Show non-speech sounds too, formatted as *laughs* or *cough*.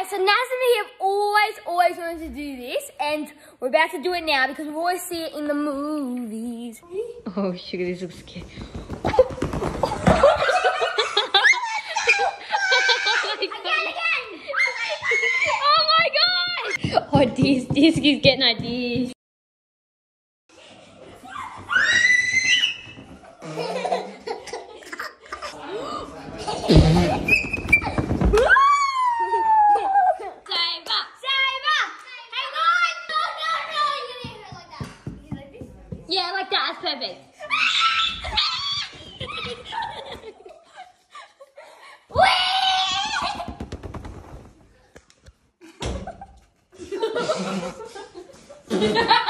Okay, so Naz and me have always, always wanted to do this, and we're about to do it now because we always see it in the movies. Oh, sugar, this looks scary. *laughs* Oh my god! Oh, this, this is getting ideas. *laughs* Yeah, like that. That's perfect. Whee! *laughs* *laughs* *laughs*